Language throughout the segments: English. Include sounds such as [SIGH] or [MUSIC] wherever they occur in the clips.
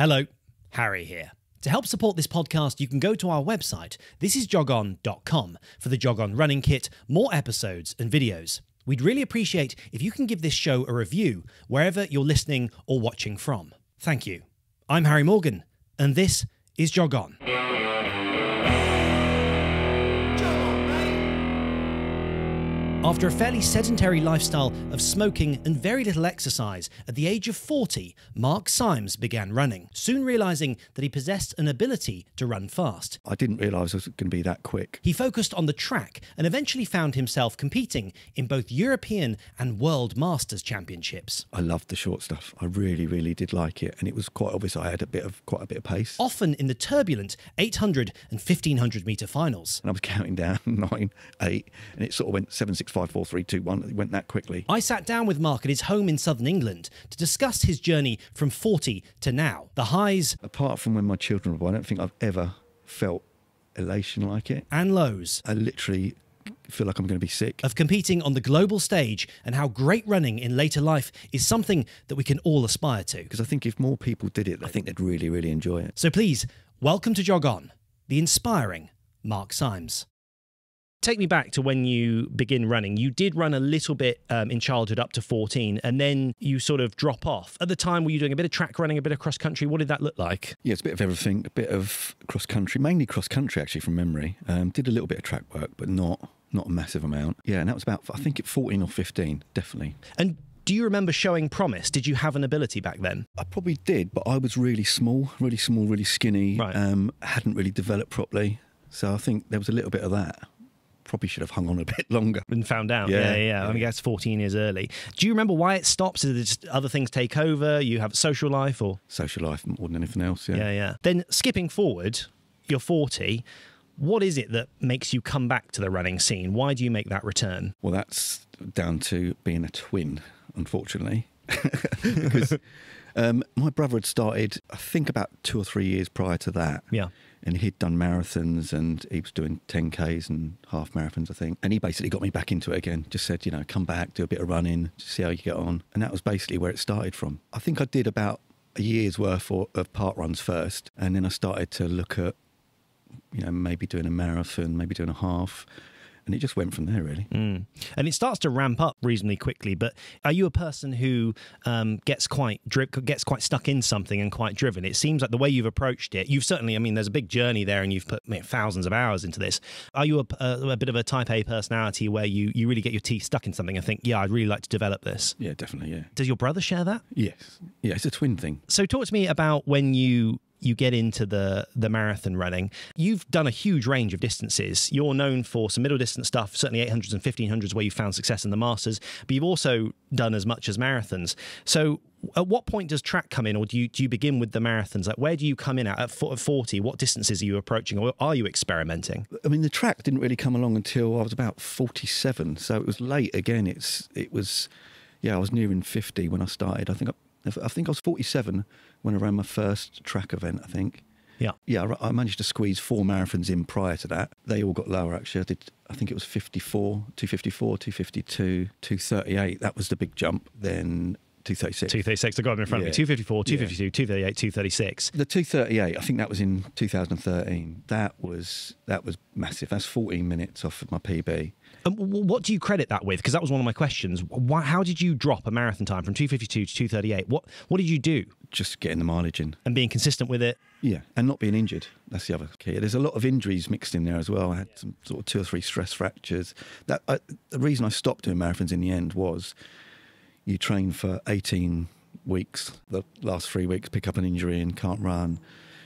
Hello, Harry here. To help support this podcast, you can go to our website, thisisjogon.com, for the Jog On running kit, more episodes, and videos. We'd really appreciate if you can give this show a review wherever you're listening or watching from. Thank you. I'm Harry Morgan, and this is Jog After a fairly sedentary lifestyle of smoking and very little exercise, at the age of 40, Mark Symes began running, soon realizing that he possessed an ability to run fast. I didn't realise I was going to be that quick. He focused on the track and eventually found himself competing in both European and World Masters Championships. I loved the short stuff. I really, really did like it, and it was quite obvious I had a bit of quite a bit of pace. Often in the turbulent 800 and 1500 metre finals. And I was counting down [LAUGHS] nine, eight, and it sort of went seven, six, five, four, three, two, one. It went that quickly. I sat down with Mark at his home in southern England to discuss his journey from 40 to now, the highs Apart from when my children were born, I don't think I've ever felt elation like it. and lows I literally feel like I'm going to be sick. of competing on the global stage and how great running in later life is something that we can all aspire to. Because I think if more people did it, I think they'd really, really enjoy it. So please, welcome to Jog On, the inspiring Mark Symes. Take me back to when you begin running. You did run a little bit um, in childhood up to 14, and then you sort of drop off. At the time, were you doing a bit of track running, a bit of cross country? What did that look like? Yeah, it's a bit of everything. A bit of cross country, mainly cross country actually from memory. Um, did a little bit of track work, but not not a massive amount. Yeah, and that was about I think at 14 or 15, definitely. And do you remember showing promise? Did you have an ability back then? I probably did, but I was really small, really small, really skinny. Right. Um, hadn't really developed properly, so I think there was a little bit of that. Probably should have hung on a [LAUGHS] bit longer. and found out. Yeah, Yeah, yeah. yeah. I mean, that's 14 years early. Do you remember why it stops? Is it just other things take over? You have social life or? Social life more than anything else. Yeah. Yeah, yeah. Then skipping forward, you're 40. What is it that makes you come back to the running scene? Why do you make that return? Well, that's down to being a twin, unfortunately, [LAUGHS] because um, my brother had started, I think, about two or three years prior to that. Yeah. And he'd done marathons and he was doing 10Ks and half marathons, I think. And he basically got me back into it again. Just said, you know, come back, do a bit of running, see how you get on. And that was basically where it started from. I think I did about a year's worth of, of parkruns first. And then I started to look at, you know, maybe doing a marathon, maybe doing a half. And it just went from there, really. Mm. And it starts to ramp up reasonably quickly. But are you a person who um, gets quite dri- gets quite stuck in something and quite driven? It seems like the way you've approached it, you've certainly. I mean, there's a big journey there, and you've put I mean, thousands of hours into this. Are you a, a, a bit of a Type A personality where you you really get your teeth stuck in something and think, yeah, I'd really like to develop this? Yeah, definitely. Yeah. Does your brother share that? Yes. Yeah, it's a twin thing. So talk to me about when you you get into the the marathon running. You've done a huge range of distances. You're known for some middle distance stuff, certainly 800s and 1500s where you found success in the masters, but you've also done as much as marathons. So at what point does track come in or do you do you begin with the marathons? Like where do you come in at at 40? What distances are you approaching or are you experimenting? I mean, the track didn't really come along until I was about 47. So it was late again. It's It was, yeah, I was nearing 50 when I started. I think I, I think I was 47 when I ran my first track event, I think. Yeah. Yeah, I- managed to squeeze four marathons in prior to that. They all got lower, actually. I did, I think it was 54, 254, 252, 238. That was the big jump. Then 236. 236, I got them in front of me. 254, 252, 238, 236. The 238, I think that was in 2013. That was that was massive. That's 14 minutes off of my PB. Um, what do you credit that with? Because that was one of my questions. Why, how did you drop a marathon time from 252 to 238? What what did you do? Just getting the mileage in. And being consistent with it? Yeah, and not being injured. That's the other key. There's a lot of injuries mixed in there as well. I had some sort of two or three stress fractures. That I, the reason I stopped doing marathons in the end was you train for 18 weeks. The last three weeks, pick up an injury and can't run.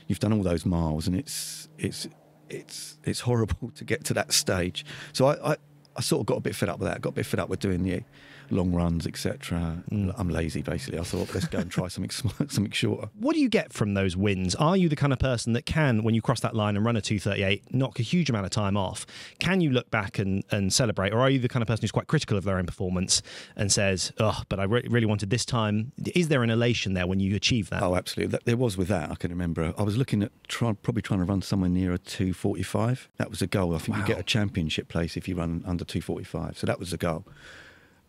You've done all those miles, and it's it's it's it's horrible [LAUGHS] to get to that stage. So I. I I sort of got a bit fed up with that. Got a bit fed up with doing the long runs, etc. Mm. I'm lazy, basically. I thought let's go and try something [LAUGHS] something shorter. What do you get from those wins? Are you the kind of person that can, when you cross that line and run a 238, knock a huge amount of time off? Can you look back and, and celebrate? Or are you the kind of person who's quite critical of their own performance and says, oh, but I re- really wanted this time? Is there an elation there when you achieve that? Oh, absolutely. There was with that. I can remember. I was looking at try, probably trying to run somewhere near a 245. That was a goal. I think you get a championship place if you run under 245. So that was the goal.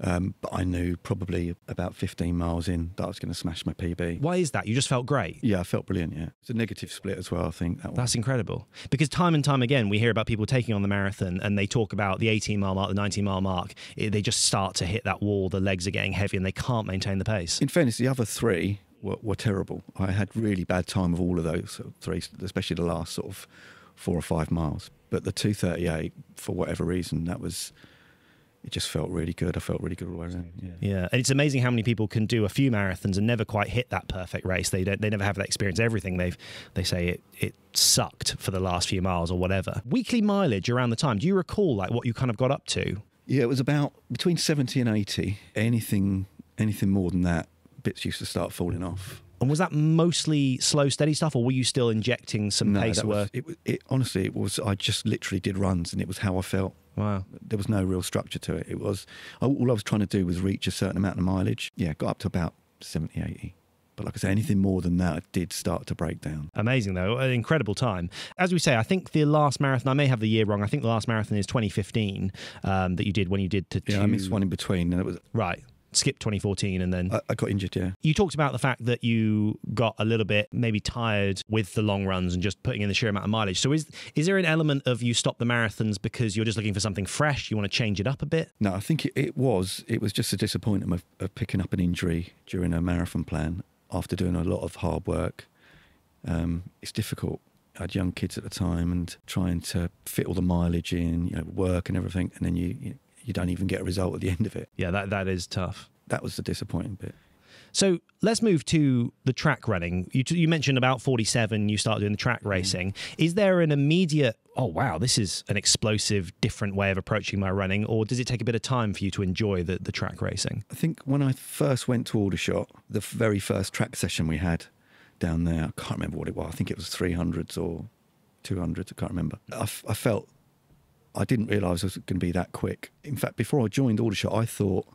Um, but I knew probably about 15 miles in that I was going to smash my PB. Why is that? You just felt great. Yeah, I felt brilliant. Yeah, it's a negative split as well. I think that one. That's incredible. Because time and time again, we hear about people taking on the marathon and they talk about the 18 mile mark, the 19 mile mark. It, they just start to hit that wall. The legs are getting heavy and they can't maintain the pace. In fairness, the other three were, were terrible. I had really bad time of all of those three, especially the last sort of four or five miles. But the 238, for whatever reason, that was it just felt really good. I felt really good all the way around. Yeah. Yeah, and it's amazing how many people can do a few marathons and never quite hit that perfect race. They don't, they never have that experience. Everything they've they say it it sucked for the last few miles or whatever. Weekly mileage around the time. Do you recall like what you kind of got up to? Yeah, it was about between 70 and 80. Anything anything more than that, bits used to start falling off. And was that mostly slow, steady stuff, or were you still injecting some No, pace that was, work? it, was- it honestly it was I just literally did runs and it was how I felt. Wow. There was no real structure to it. It was all I was trying to do was reach a certain amount of mileage. Yeah, got up to about 70, 80. But like I say, anything more than that, I did start to break down. Amazing though, an incredible time. As we say, I think the last marathon. I may have the year wrong. I think the last marathon is 2015 um, that you did when you did to Yeah, two. I missed one in between, and it was Right. Skip 2014 and then I, I got injured. Yeah, you talked about the fact that you got a little bit maybe tired with the long runs and just putting in the sheer amount of mileage. So is is there an element of you stop the marathons because you're just looking for something fresh? You want to change it up a bit? no, I think it, it was. It was just a disappointment of, of picking up an injury during a marathon plan after doing a lot of hard work. Um, it's difficult. I had young kids at the time and trying to fit all the mileage in, you know, work and everything, and then you you, you don't even get a result at the [LAUGHS] end of it. Yeah, that that is tough. That was the disappointing bit. So let's move to the track running. You, you mentioned about 47, you start doing the track mm. racing. Is there an immediate, oh, wow, this is an explosive, different way of approaching my running? Or does it take a bit of time for you to enjoy the, the track racing? I think when I first went to Aldershot, the very first track session we had down there, I can't remember what it was. I think it was 300s or 200s. I can't remember. I, f- I felt I didn't realise it was going to be that quick. In fact, before I joined Aldershot, I thought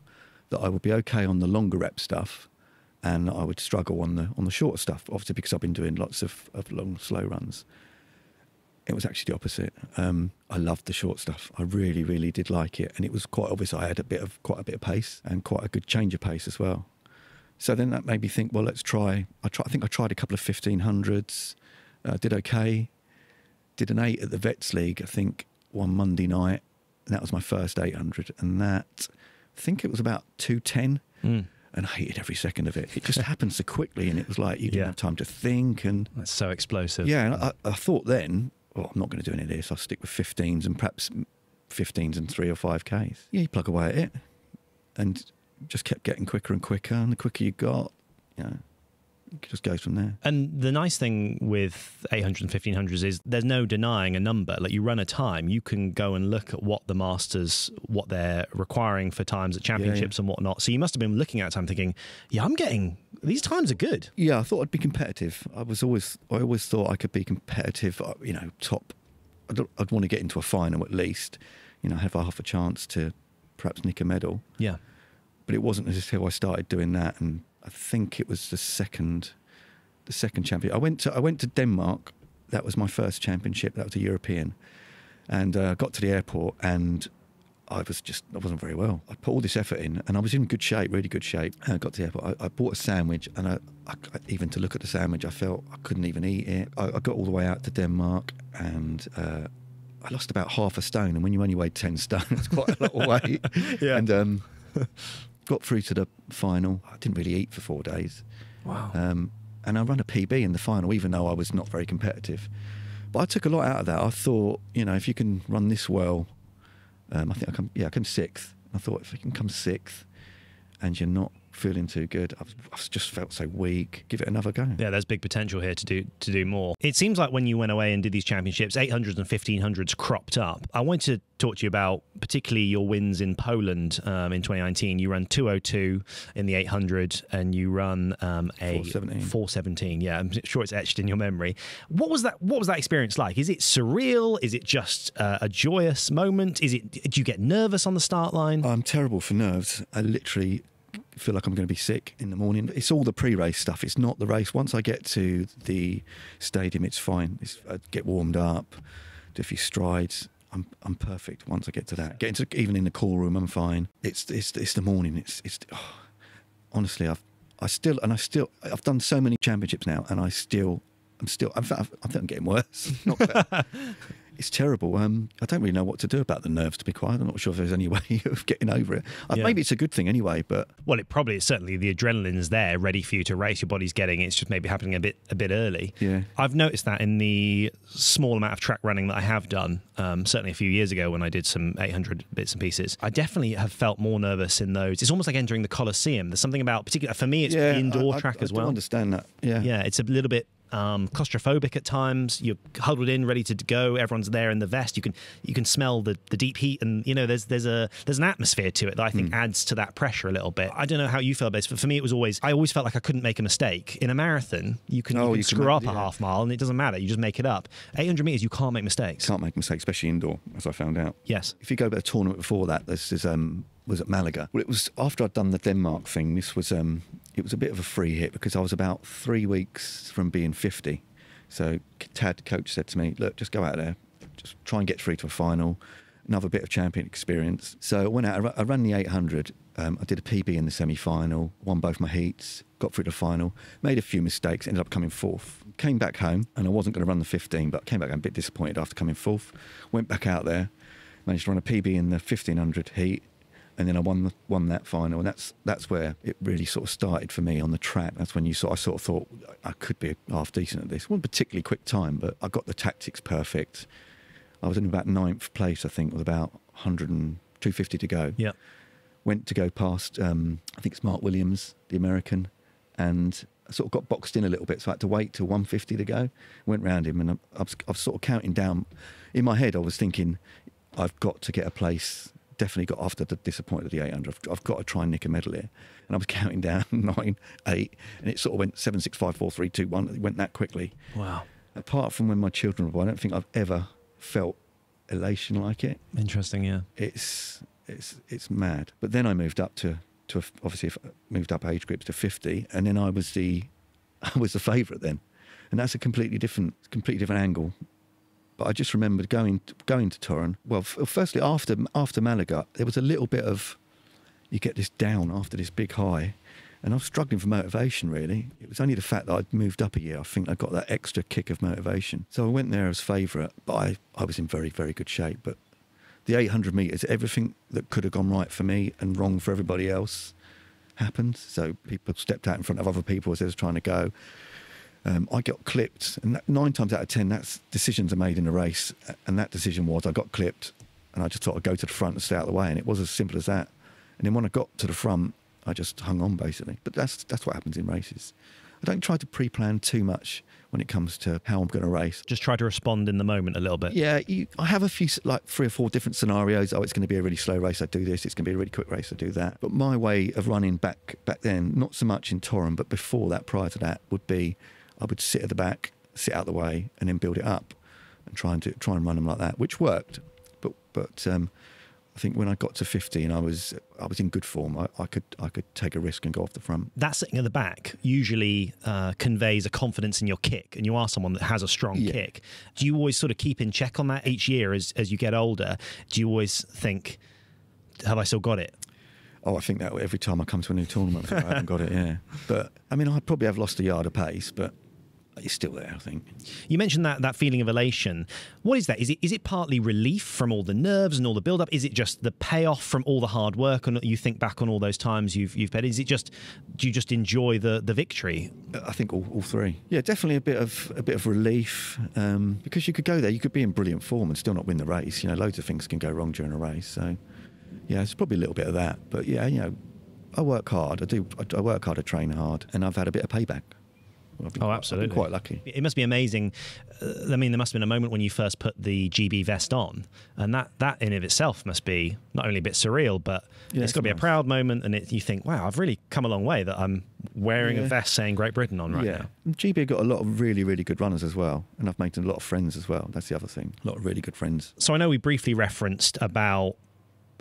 that I would be okay on the longer rep stuff, and I would struggle on the on the shorter stuff. Obviously, because I've been doing lots of, of long slow runs. It was actually the opposite. Um, I loved the short stuff. I really, really did like it, and it was quite obvious I had a bit of quite a bit of pace and quite a good change of pace as well. So then that made me think, well, let's try. I try. I think I tried a couple of fifteen hundreds. Uh, did okay. Did an eight at the Vets League. I think one Monday night. And that was my first eight hundred, and that I think it was about two ten. Mm. And I hated every second of it. It just happened so quickly, and it was like you didn't Yeah. have time to think. And That's so explosive. yeah, and I, I thought then, well, I'm not going to do any of this. I'll stick with 15s and perhaps 15s and three or five Ks. Yeah, you plug away at it, and just kept getting quicker and quicker. And the quicker you got, you know, just goes from there. And the nice thing with 800 and 1500s is there's no denying a number. Like you run a time, you can go and look at what the masters, what they're requiring for times at championships and whatnot. So you must have been looking at time thinking, yeah, I'm getting these times are good. Yeah, I thought I'd be competitive. I was always, I always thought I could be competitive. uh, You know, top. I'd, I'd want to get into a final at least. You know, have a half a chance to perhaps nick a medal. Yeah. but it wasn't until I started doing that, and I think it was the second, the second champion. I went to I went to Denmark. That was my first championship. That was a European, and uh, got to the airport, and I was just I wasn't very well. I put all this effort in, and I was in good shape, really good shape. And I got to the airport. I, I bought a sandwich, and I, I, even to look at the sandwich, I felt I couldn't even eat it. I, I got all the way out to Denmark, and. Uh, I lost about half a stone, and when you only weigh ten stone, [LAUGHS] it's quite a lot of weight. [LAUGHS] Yeah. And um, got through to the final. I didn't really eat for four days. Wow. Um, and I ran a PB in the final, even though I was not very competitive. But I took a lot out of that. I thought, you know, if you can run this well, um, I think I come, yeah, I come sixth. I thought if I can come sixth, and you're not feeling too good, I've, I've just felt so weak. Give it another go. Yeah, there's big potential here to do to do more. It seems like when you went away and did these championships, 800s and 1500s cropped up. I wanted to talk to you about particularly your wins in Poland um, in 2019. You run 202 in the 800, and you run um, a 417. 417. Yeah, I'm sure it's etched in your memory. What was that? What was that experience like? Is it surreal? Is it just uh, a joyous moment? Is it? Do you get nervous on the start line? I'm terrible for nerves. I literally feel like I'm going to be sick in the morning. It's all the pre-race stuff. It's not the race. Once I get to the stadium, it's fine. It's, I get warmed up, do a few strides. I'm I'm perfect once I get to that. Get into even in the call room, I'm fine. It's it's it's the morning. It's it's oh, honestly, I've I still and I still I've done so many championships now, and I still I'm still I'm, I'm, I'm getting worse. [LAUGHS] It's terrible. Um, I don't really know what to do about the nerves, to be quiet. I'm not sure if there's any [LAUGHS] way of getting over it. Uh, Yeah. Maybe it's a good thing anyway, but Well, it probably is certainly the adrenaline's there, ready for you to race. Your body's getting it. It's just maybe happening a bit a bit early. Yeah. I've noticed that in the small amount of track running that I have done. Um, certainly a few years ago when I did some 800 bits and pieces, I definitely have felt more nervous in those. It's almost like entering the Colosseum. There's something about particular for me. It's yeah, indoor I, I- track I as well. understand that. Yeah. Yeah, it's a little bit um, claustrophobic at times. You're huddled in, ready to go. Everyone's there in the vest. You can you can smell the, the deep heat, and you know there's there's a there's an atmosphere to it that I think Hmm. adds to that pressure a little bit. I don't know how you this, but for me it was always I always felt like I couldn't make a mistake in a marathon. You can, you Oh, can you can screw make- up a half mile, and it doesn't matter. You just make it up. 800 meters, you can't make mistakes. Can't make mistakes, especially indoor, as I found out. Yes. If you go to a tournament before that, this is um was at Malaga. Well, it was after I'd done the Denmark thing. This was um it was a bit of a free hit because I was about three weeks from being fifty. So Tad, coach, said to me, "Look, just go out there, just try and get through to a final, another bit of champion experience." So I went out. I ran the 800. Um, I did a PB in the semi-final, won both my heats, got through to the final, made a few mistakes, ended up coming fourth. Came back home, and I wasn't going to run the 15, but came back a bit disappointed after coming fourth. Went back out there, managed to run a PB in the 1500 heat, and then I won the, won that final, and that's that's where it really sort of started for me on the track. That's when you sort I sort of thought I could be half decent at this. wasn't particularly quick time, but I got the tactics perfect. I was in about ninth place, I think, with about 100 and 250 to go. Yeah. Went to go past, um, I think it's Mark Williams, the American, and I sort of got boxed in a little bit, so I had to wait till 150 to go. Went round him, and I, I, was, I was sort of counting down. In my head, I was thinking, I've got to get a place. Definitely got after the disappointed of the 800. I've, I've got to try and nick a medal here. And I was [LAUGHS] counting down [LAUGHS] nine, eight, and it sort of went seven, six, five, four, three, two, one. It went that quickly. Wow. Apart from when my children were born, I don't think I've ever felt elation like it Interesting. Yeah. it's it's it's mad. But then I moved up to to a, obviously moved up age groups to fifty, and then I was the [LAUGHS] I was the favourite then, and that's a completely different completely different angle. But I just remembered going going to Torun. Well, firstly after after Malaga, there was a little bit of you get this down after this big high. And I was struggling for motivation, really. It was only the fact that I'd moved up a year. I think I got that extra kick of motivation. So I went there as favourite, but I, I was in very, very good shape. But the 800 metres, everything that could have gone right for me and wrong for everybody else happened. So people stepped out in front of other people as they was trying to go. Um, I got clipped, and that, nine times out of ten, that's decisions are made in a race, and that decision was I got clipped, and I just thought I'd go to the front and stay out of the way, and it was as simple as that. And then when I got to the front, I just hung on basically. But that's that's what happens in races. I don't try to pre-plan too much when it comes to how I'm going to race. Just try to respond in the moment a little bit. Yeah, you, I have a few, like three or four different scenarios. Oh, it's going to be a really slow race. I do this. It's going to be a really quick race. I do that. But my way of running back back then, not so much in Torun, but before that, prior to that, would be I would sit at the back, sit out the way, and then build it up, and try and do, try and run them like that, which worked. But but um, I think when I got to 50 and I was I was in good form, I, I could I could take a risk and go off the front. that sitting at the back usually uh, conveys a confidence in your kick, and you are someone that has a strong Yeah. kick. Do you always sort of keep in check on that each year as as you get older? Do you always think, "Have I still got it?" Oh, I think that every time I come to a new tournament, I, I haven't got it. Yeah, but I mean, I probably have lost a yard of pace, but it's still there. I think. You mentioned that that feeling of elation. What is that? Is it is it partly relief from all the nerves and all the build up? Is it just the payoff from all the hard work and you think back on all those times you've you've had? Is it just do you just enjoy the the victory? I think all, all three. Yeah, definitely a bit of a bit of relief um, because you could go there, you could be in brilliant form and still not win the race. You know, loads of things can go wrong during a race. So, yeah, it's probably a little bit of that. But yeah, you know, I work hard. I do. I, I work hard. I train hard, and I've had a bit of payback. I've been Oh, quite- I've absolutely. been quite lucky. It must be amazing. Uh, I mean, there must have been a moment when you first put the GB vest on, and that that in of itself must be not only a bit surreal, but Yeah, it's it's got to be a proud moment. And it, you think, wow, I've really come a long way that I'm wearing a vest saying Great Britain on right yeah, now. And GB got a lot of really, really good runners as well, and I've made a lot of friends as well. That's the other thing. A lot of really good friends. So I know we briefly referenced about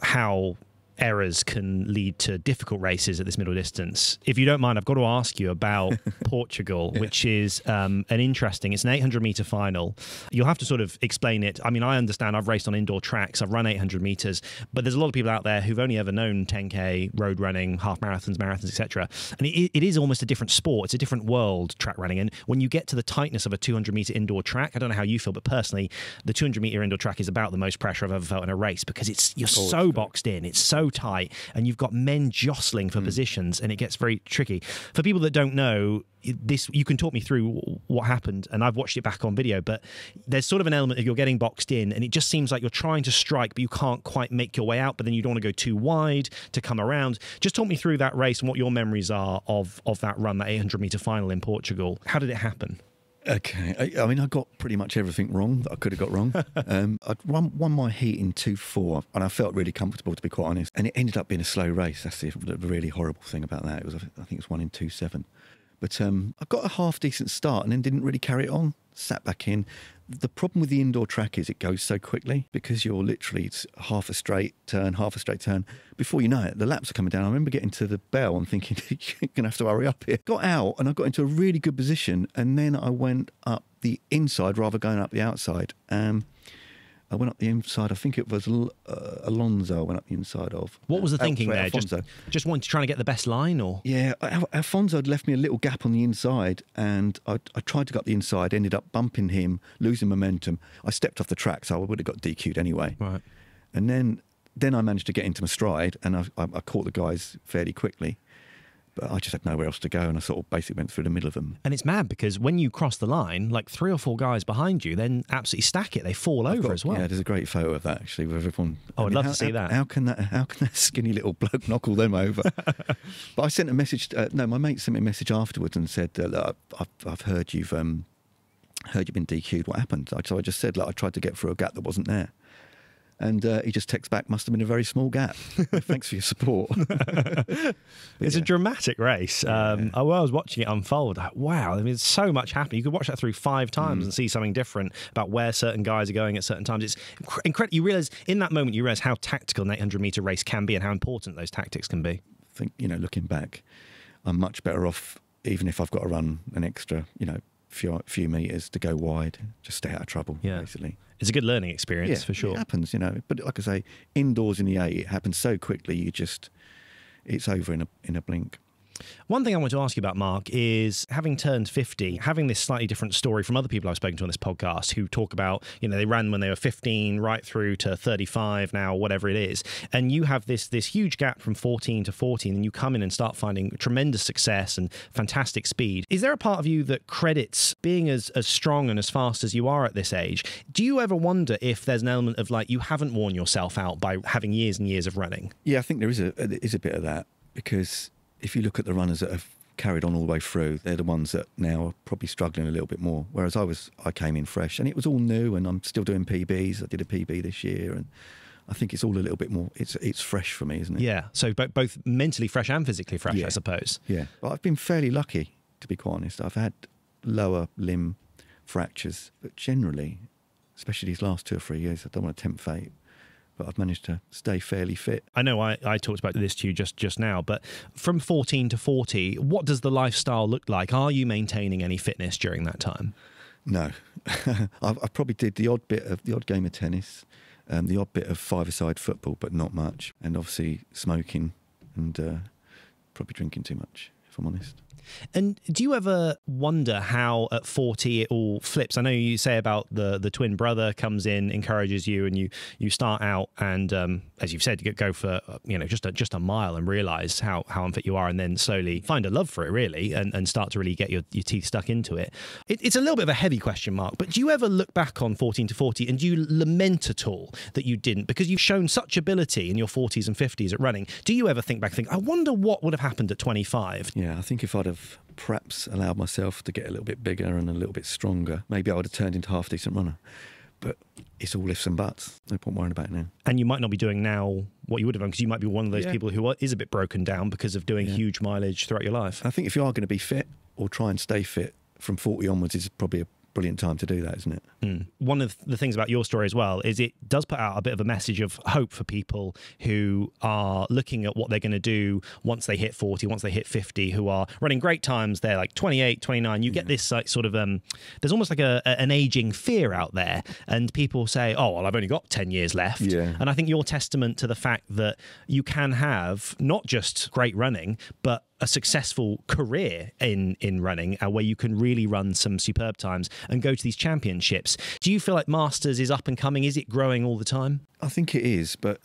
how errors can lead to difficult races at this middle distance. If you don't mind, I've got to ask you about [LAUGHS] Portugal, yeah. which is um, an interesting. It's an 800 meter final. You'll have to sort of explain it. I mean, I understand. I've raced on indoor tracks. I've run 800 meters, but there's a lot of people out there who've only ever known 10k, road running, half marathons, marathons, etc. And it, it is almost a different sport. It's a different world, track running. And when you get to the tightness of a 200 meter indoor track, I don't know how you feel, but personally, the 200 meter indoor track is about the most pressure I've ever felt in a race because it's you're oh, so boxed in. It's so tight, and you've got men jostling for mm. positions, and it gets very tricky. For people that don't know, this you can talk me through what happened and I've watched it back on video but there's sort of an element of you're getting boxed in and it just seems like you're trying to strike but you can't quite make your way out but then you don't want to go too wide to come around just talk me through that race and what your memories are of of that run that 800 meter final in Portugal how did it happen Okay, I, I, mean, I got pretty much everything wrong that I could have got wrong. [LAUGHS] um, I'd won, won, my heat in two four, and I felt really comfortable to be quite honest. And it ended up being a slow race. That's the, the really horrible thing about that. It was, I think, it was one in two seven. But um, I got a half decent start and then didn't really carry it on. Sat back in, the problem with the indoor track is it goes so quickly because you're literally half a straight turn, half a straight turn. Before you know it, the laps are coming down. I remember getting to the bell and thinking, [LAUGHS] you're going to have to hurry up here. Got out and I got into a really good position. And then I went up the inside rather going up the outside. Um, I went up the inside. I think it was uh, Alonso. I went up the inside of. What was the thinking there? Alfonso. Just, just wanting to try and get the best line, or yeah, Alfonso had left me a little gap on the inside, and I, I tried to go up the inside. Ended up bumping him, losing momentum. I stepped off the track, so I would have got DQ'd anyway. Right. And then then I managed to get into my stride, and I, I, I caught the guys fairly quickly but I just had nowhere else to go, and I sort of basically went through the middle of them. And it's mad because when you cross the line, like three or four guys behind you, then absolutely stack it. They fall I've over got, as well. Yeah, there's a great photo of that actually, with everyone. Oh, I would love how, to see how, that. How can that? How can that [LAUGHS] skinny little bloke knock all them over? [LAUGHS] but I sent a message. Uh, no, my mate sent me a message afterwards and said, uh, I've, "I've heard you've." Um, heard you've been DQ'd. What happened? So I just said, like, I tried to get through a gap that wasn't there. And uh, he just texts back, must have been a very small gap. [LAUGHS] Thanks for your support. [LAUGHS] it's yeah. a dramatic race. Um, yeah. I was watching it unfold. Like, wow, I mean, so much happening. You could watch that through five times mm. and see something different about where certain guys are going at certain times. It's incredible. You realize in that moment, you realize how tactical an 800 meter race can be and how important those tactics can be. I think, you know, looking back, I'm much better off, even if I've got to run an extra, you know, few few meters to go wide, just stay out of trouble, yeah. basically it's a good learning experience yeah, for sure. It happens, you know. But like I say, indoors in the eight, it happens so quickly. You just, it's over in a in a blink. One thing I want to ask you about, Mark, is having turned 50, having this slightly different story from other people I've spoken to on this podcast who talk about, you know, they ran when they were 15 right through to 35 now, whatever it is. And you have this this huge gap from 14 to 14 and you come in and start finding tremendous success and fantastic speed. Is there a part of you that credits being as, as strong and as fast as you are at this age? Do you ever wonder if there's an element of like you haven't worn yourself out by having years and years of running? Yeah, I think there is a, is a bit of that because if you look at the runners that have carried on all the way through, they're the ones that now are probably struggling a little bit more. Whereas I was, I came in fresh, and it was all new, and I'm still doing PBs. I did a PB this year, and I think it's all a little bit more. It's it's fresh for me, isn't it? Yeah. So both mentally fresh and physically fresh, yeah. I suppose. Yeah. But I've been fairly lucky, to be quite honest. I've had lower limb fractures, but generally, especially these last two or three years, I don't want to tempt fate but I've managed to stay fairly fit. I know I, I talked about this to you just, just now, but from 14 to 40, what does the lifestyle look like? Are you maintaining any fitness during that time? No. [LAUGHS] I, I probably did the odd bit of the odd game of tennis, um, the odd bit of five-a-side football, but not much. And obviously smoking and uh, probably drinking too much, if I'm honest. And do you ever wonder how at 40 it all flips? I know you say about the the twin brother comes in, encourages you, and you you start out and um, as you've said, you go for you know just a, just a mile and realize how how unfit you are, and then slowly find a love for it really, and, and start to really get your, your teeth stuck into it. it. It's a little bit of a heavy question mark, but do you ever look back on 14 to 40 and do you lament at all that you didn't because you've shown such ability in your 40s and 50s at running? Do you ever think back, and think I wonder what would have happened at 25? Yeah, I think if I'd have perhaps allowed myself to get a little bit bigger and a little bit stronger, maybe I would have turned into half decent runner. But it's all ifs and buts. No point worrying about it now. And you might not be doing now what you would have done because you might be one of those yeah. people who is a bit broken down because of doing yeah. huge mileage throughout your life. I think if you are going to be fit or try and stay fit from 40 onwards is probably a brilliant time to do that, isn't it? Mm. One of the things about your story as well is it does put out a bit of a message of hope for people who are looking at what they're going to do once they hit 40, once they hit 50, who are running great times. They're like 28, 29. You get this like sort of, um, there's almost like a, a, an aging fear out there. And people say, oh, well, I've only got 10 years left. Yeah. And I think you're testament to the fact that you can have not just great running, but a successful career in in running uh, where you can really run some superb times and go to these championships. Do you feel like Masters is up and coming? Is it growing all the time? I think it is, but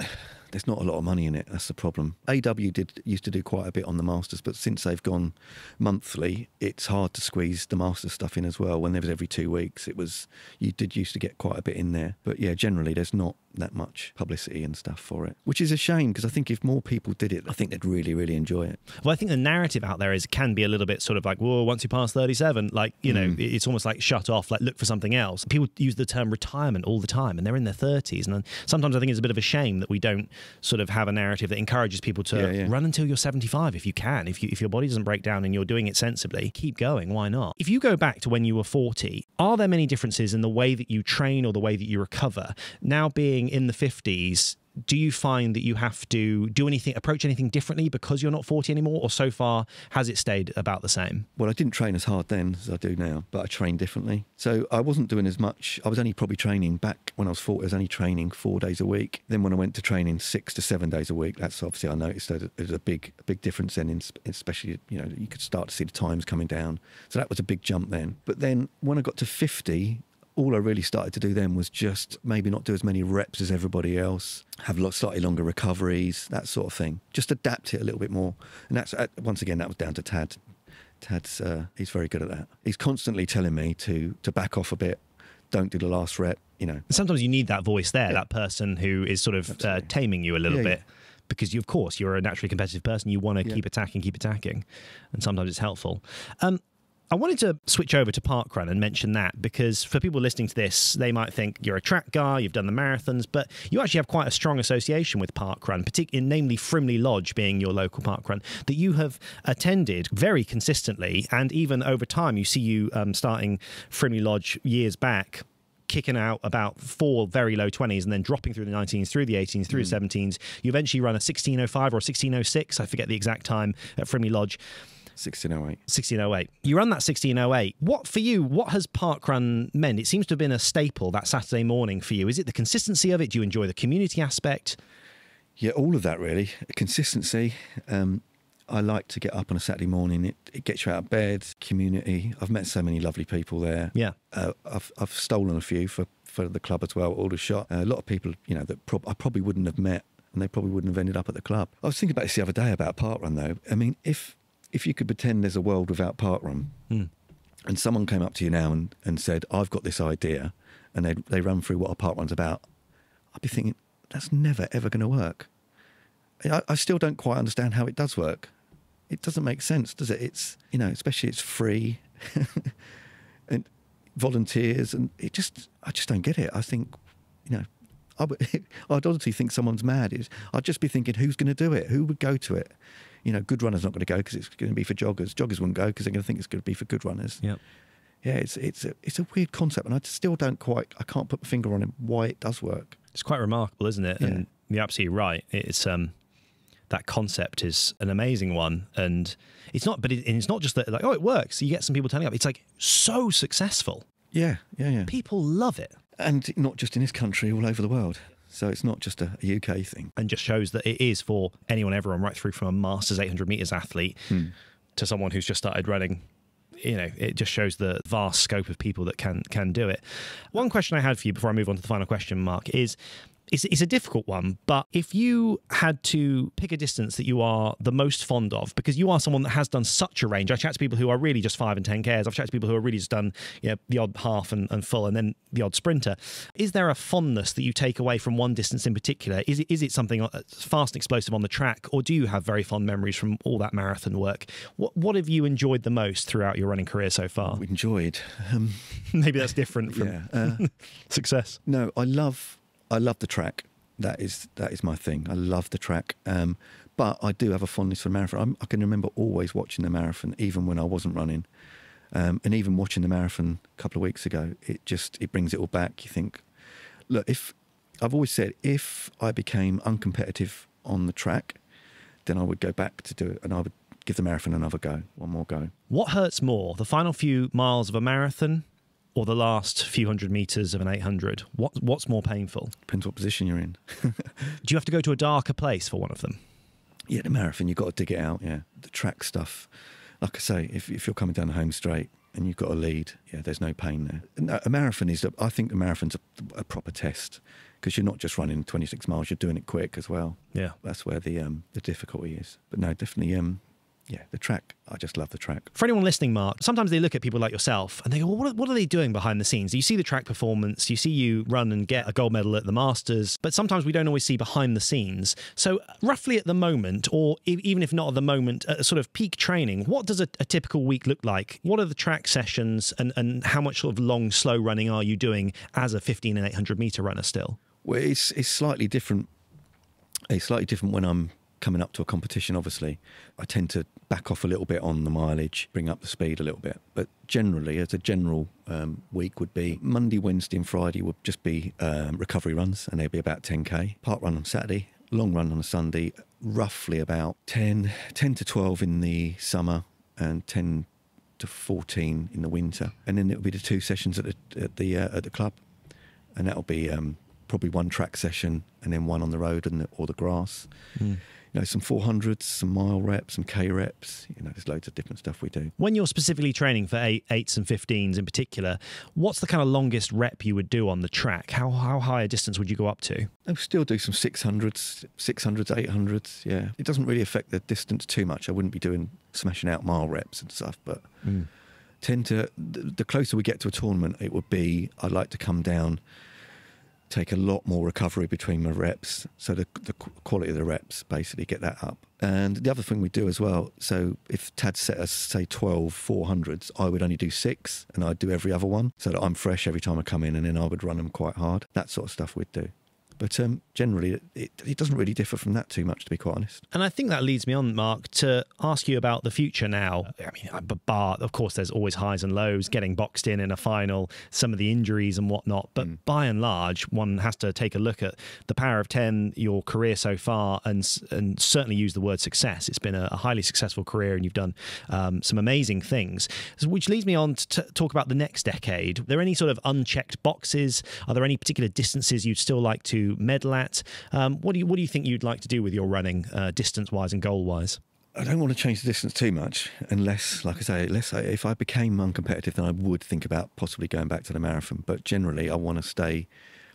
there's not a lot of money in it. That's the problem. AW did used to do quite a bit on the Masters, but since they've gone monthly, it's hard to squeeze the Masters stuff in as well. When there was every two weeks, it was you did used to get quite a bit in there. But yeah, generally there's not that much publicity and stuff for it, which is a shame because I think if more people did it, I think they'd really, really enjoy it. Well, I think the narrative out there is can be a little bit sort of like, well, once you pass 37, like, you know, Mm. it's almost like shut off, like look for something else. People use the term retirement all the time and they're in their 30s. And sometimes I think it's a bit of a shame that we don't sort of have a narrative that encourages people to Yeah, yeah. run until you're 75 if you can. If, you, if your body doesn't break down and you're doing it sensibly, keep going. Why not? If you go back to when you were 40, are there many differences in the way that you train or the way that you recover? Now being in the 50s, do you find that you have to do anything, approach anything differently because you're not 40 anymore, or so far has it stayed about the same? Well, I didn't train as hard then as I do now, but I trained differently. So I wasn't doing as much. I was only probably training back when I was 40, I was only training four days a week. Then when I went to training six to seven days a week, that's obviously I noticed that there's a big, big difference then, in, especially, you know, you could start to see the times coming down. So that was a big jump then. But then when I got to 50, all I really started to do then was just maybe not do as many reps as everybody else, have slightly longer recoveries, that sort of thing. Just adapt it a little bit more. And that's, uh, once again, that was down to Tad. Tad's, uh, he's very good at that. He's constantly telling me to, to back off a bit, don't do the last rep, you know. Sometimes you need that voice there, Yeah. that person who is sort of uh, taming you a little Yeah, bit. yeah. Because you, of course, you're a naturally competitive person. You want to Yeah. keep attacking, keep attacking, and sometimes it's helpful. Um, I wanted to switch over to parkrun and mention that because for people listening to this, they might think you're a track guy, you've done the marathons, but you actually have quite a strong association with parkrun, particularly namely Frimley Lodge being your local parkrun that you have attended very consistently, and even over time, you see you um, starting Frimley Lodge years back kicking out about four very low 20s and then dropping through the 19s, through the 18s, through the 17s. You eventually run a 1605 or a 1606, I forget the exact time, at Frimley Lodge. 1608. 1608. You run that 1608. What for you? What has parkrun meant? It seems to have been a staple that Saturday morning for you. Is it the consistency of it? Do you enjoy the community aspect? Yeah, all of that really. Consistency. Um, I like to get up on a Saturday morning. It, it gets you out of bed. Community. I've met so many lovely people there. Yeah. Uh, I've I've stolen a few for, for the club as well. Aldershot. Uh, a lot of people, you know, that prob- I probably wouldn't have met, and they probably wouldn't have ended up at the club. I was thinking about this the other day about parkrun though. I mean, if if you could pretend there's a world without parkrun, Mm. and someone came up to you now and, and said, "I've got this idea," and they they run through what a parkrun's about, I'd be thinking that's never ever going to work. I, I still don't quite understand how it does work. It doesn't make sense, does it? It's you know, especially it's free, [LAUGHS] and volunteers, and it just I just don't get it. I think, you know, I would, [LAUGHS] I'd honestly think someone's mad. It's, I'd just be thinking, who's going to do it? Who would go to it? You know, good runners not going to go because it's going to be for joggers. Joggers won't go because they're going to think it's going to be for good runners. Yep. Yeah, it's it's a it's a weird concept, and I still don't quite I can't put my finger on it why it does work. It's quite remarkable, isn't it? Yeah. And you're absolutely right. It's um, that concept is an amazing one, and it's not. But it, and it's not just that like oh it works. You get some people turning up. It's like so successful. Yeah, yeah, yeah. People love it, And not just in this country, all over the world. So it's not just a, a UK thing. and just shows that it is for anyone, everyone, right through from a masters 800 meters athlete hmm. to someone who's just started running. You know, it just shows the vast scope of people that can can do it. One question I had for you before I move on to the final question, Mark, is it's, it's a difficult one, but if you had to pick a distance that you are the most fond of, because you are someone that has done such a range, I chat to people who are really just five and 10 Ks, I've chatted to people who are really just done you know, the odd half and, and full and then the odd sprinter. Is there a fondness that you take away from one distance in particular? Is it, is it something uh, fast and explosive on the track, or do you have very fond memories from all that marathon work? What, what have you enjoyed the most throughout your running career so far? Enjoyed. Um, [LAUGHS] Maybe that's different from yeah. Uh, [LAUGHS] success. no, I love I love the track. That is that is my thing. I love the track. Um, but I do have a fondness for marathon. I'm, I can remember always watching the marathon, even when I wasn't running. Um, and even watching the marathon a couple of weeks ago, it just it brings it all back. You think, look, if I've always said if I became uncompetitive on the track, then I would go back to do it, and I would give the marathon another go, one more go. What hurts more, the final few miles of a marathon or the last few hundred meters of an 800? What, what's more painful? Depends what position you're in. [LAUGHS] Do you have to go to a darker place for one of them? Yeah, the marathon, you've got to dig it out. Yeah, the track stuff. Like I say, if, if you're coming down the home straight and you've got a lead, yeah, there's no pain there. No, a marathon is, I think the marathon's a, a proper test because you're not just running 26 miles, you're doing it quick as well. Yeah. That's where the um, the difficulty is. But no, definitely um, yeah, the track. I just love the track. For anyone listening, Mark, sometimes they look at people like yourself and they go, well, what, what are they doing behind the scenes? You see the track performance, you see you run and get a gold medal at the Masters, but sometimes we don't always see behind the scenes. So, roughly at the moment, or even if not at the moment, at sort of peak training, what does a, a typical week look like? What are the track sessions and, and how much sort of long, slow running are you doing as a 15 and 800 meter runner still? Well, it's it's slightly different. It's slightly different when I'm coming up to a competition. Obviously, I tend to back off a little bit on the mileage, bring up the speed a little bit. But generally, as a general um, week, would be Monday, Wednesday, and Friday would just be um, recovery runs, and they'd be about 10k. Parkrun on Saturday, long run on a Sunday, roughly about 10, 10 to 12 in the summer, and 10 to 14 in the winter, and then it would be the two sessions at the at the uh, at the club, and that'll be um, probably one track session and then one on the road and the, or the grass. Mm. You know, some 400s, some mile reps, some K reps. You know, there's loads of different stuff we do. When you're specifically training for eight, eights and 15s in particular, what's the kind of longest rep you would do on the track? How, how high a distance would you go up to? I still do some 600s, 600s, 800s. Yeah. It doesn't really affect the distance too much. I wouldn't be doing smashing out mile reps and stuff, but Mm. tend to, the the closer we get to a tournament, it would be, I'd like to come down take a lot more recovery between my reps. So the, the quality of the reps, basically, get that up. And the other thing we do as well, so if Tad set us, say, 12 400s, I would only do six and I'd do every other one so that I'm fresh every time I come in and then I would run them quite hard. That sort of stuff we'd do. But um, generally, it, it doesn't really differ from that too much, to be quite honest. And I think that leads me on, Mark, to ask you about the future now. I mean, uh, bar, of course, there's always highs and lows, getting boxed in in a final, some of the injuries and whatnot. But by and large, one has to take a look at the power of 10, your career so far, and and certainly use the word success. It's been a, a highly successful career, and you've done um, some amazing things. So which leads me on to t- talk about the next decade. Are there any sort of unchecked boxes? Are there any particular distances you'd still like to medal at? Um, what do you What do you think you'd like to do with your running, uh, distance wise and goal wise? I don't want to change the distance too much, unless, like I say, unless if I became uncompetitive, then I would think about possibly going back to the marathon. But generally, I want to stay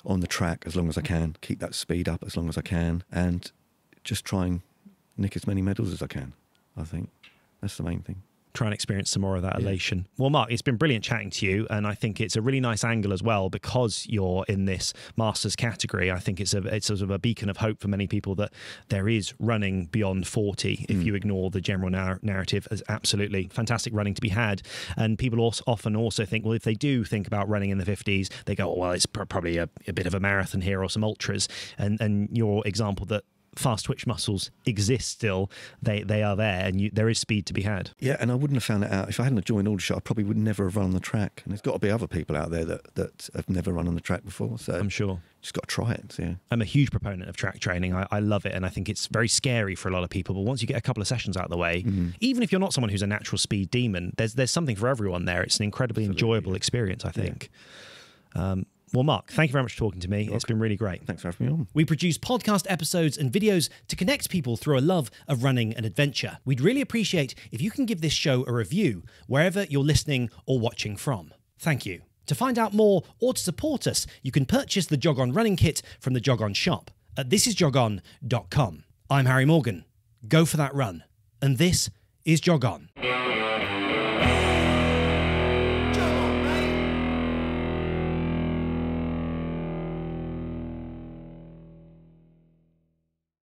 on the track as long as I can, keep that speed up as long as I can, and just try and nick as many medals as I can. I think that's the main thing. Try and experience some more of that elation. Well, Mark, it's been brilliant chatting to you, and I think it's a really nice angle as well because you're in this masters category. I think it's a it's sort of a beacon of hope for many people that there is running beyond 40 if mm. you ignore the general nar- narrative as absolutely fantastic running to be had. And people also often also think, well, if they do think about running in the 50s, they go, oh, well, it's pr- probably a, a bit of a marathon here or some ultras. And and your example that fast twitch muscles exist still they they are there and you, there is speed to be had Yeah, and I wouldn't have found it out if I hadn't joined Aldershot. I probably would never have run on the track. And there's got to be other people out there that, that have never run on the track before. So i'm sure just got to try it. Yeah. I'm a huge proponent of track training. I, I love it, and I think it's very scary for a lot of people. But once you get a couple of sessions out of the way, even if you're not someone who's a natural speed demon, there's there's something for everyone there. It's an incredibly enjoyable experience, I think. Um, well, Mark, thank you very much for talking to me. It's been really great. Thanks for having me on. We produce podcast episodes and videos to connect people through a love of running and adventure. We'd really appreciate if you can give this show a review wherever you're listening or watching from. Thank you. To find out more or to support us, you can purchase the Jog On running kit from the Jog On shop at thisisjogon.com. I'm Harry Morgan. Go for that run. And this is Jog On.